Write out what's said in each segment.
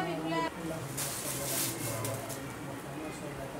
Bismillahirrahmanirrahim.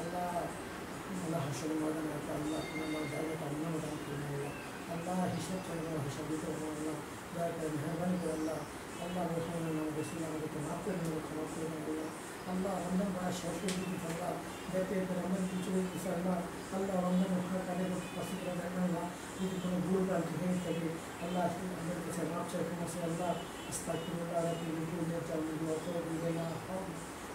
আল্লাহ হাসর আল্লাহ আল্লাহ আল্লাহ হাসরের ময়দানে একটা আল্লাহ আপনার আল্লাহ দায়িত্ব কামনা দান করেন আল্লাহ আল্লাহ হিসাব করে হিসাব দিতে হবে আল্লাহ দয়া করে মেহরবানি করে আল্লাহ আল্লাহ রহমান আমাদের রসুল আমাদেরকে মাফ করে দেন ক্ষমা করে দেন আল্লাহ আল্লাহ রমজান মাস শেষ করে দিতে আল্লাহ যাতে রমজান কিছু হয়েছে আল্লাহ আল্লাহ রমজান ওখানে কাজে পছন্দ করে দেন আল্লাহ যদি কোনো ভুল ভ্রান্তি হয়ে থাকে আল্লাহ আমাদের কাছে মাফ চাই ক্ষমা চাই আল্লাহ আস্তাগফিরুল্লাহ রাব্বি বিকুল জামিল ওয়া তাওবু ইলাইহি হাম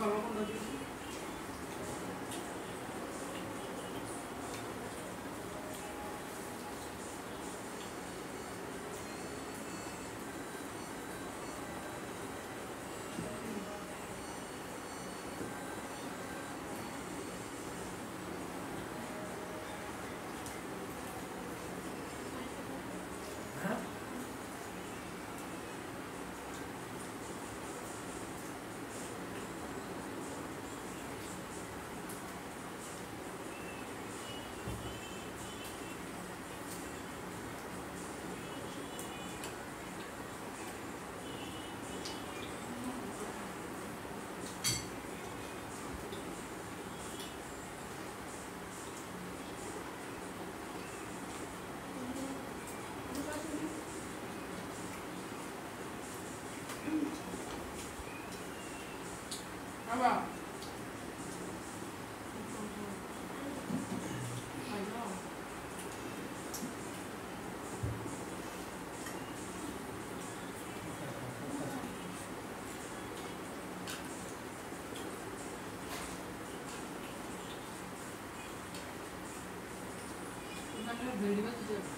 然后呢就是。 봐봐. 내리면 되죠.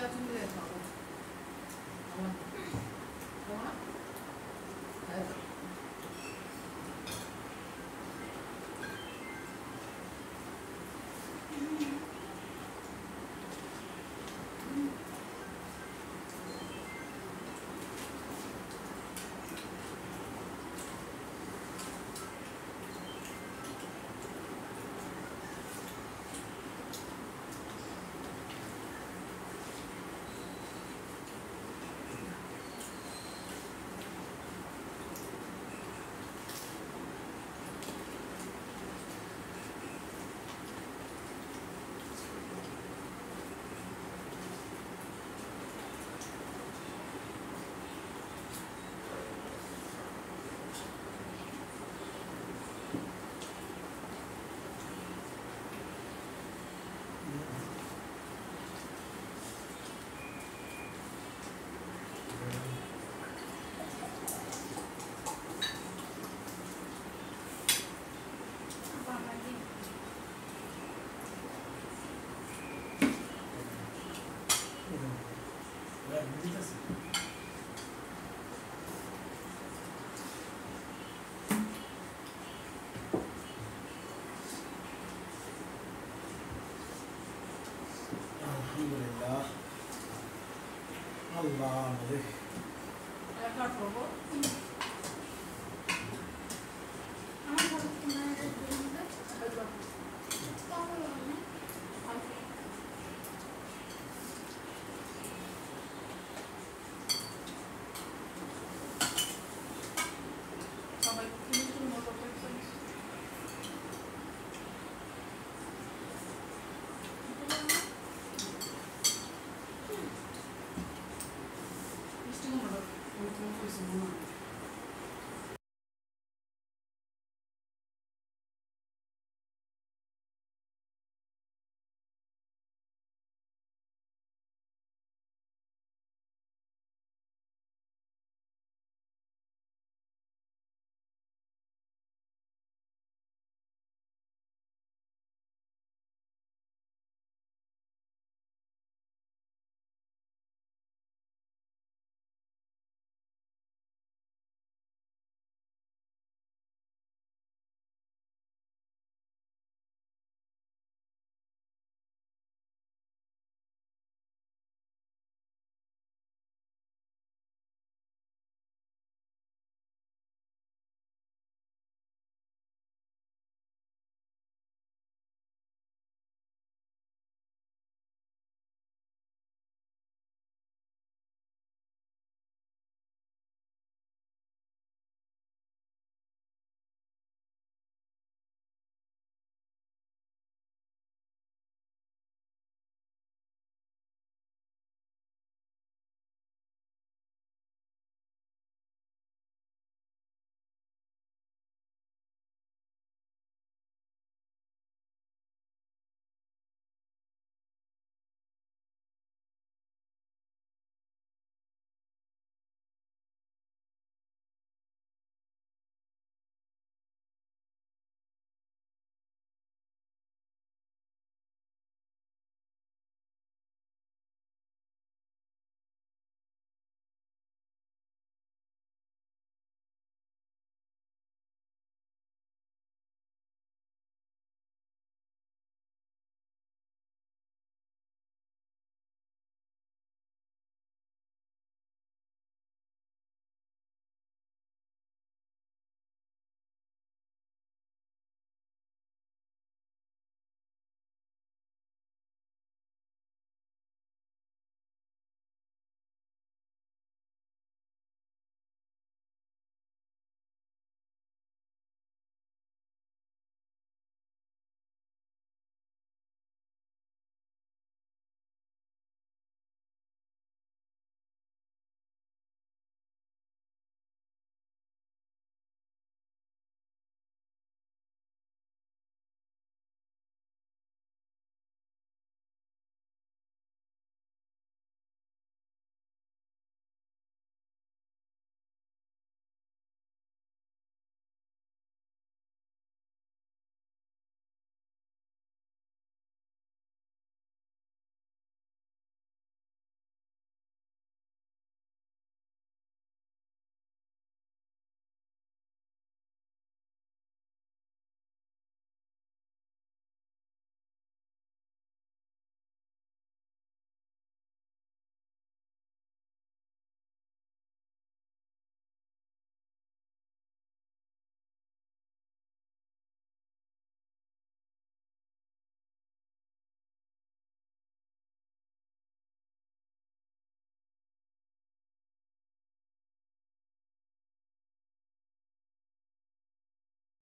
家针对。বুঝতেছি